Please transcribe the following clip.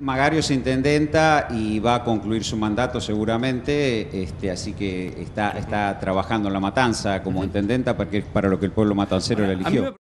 Magario es intendenta y va a concluir su mandato seguramente, este, así que está, trabajando en la matanza como intendenta porque es para lo que el pueblo matancero la eligió.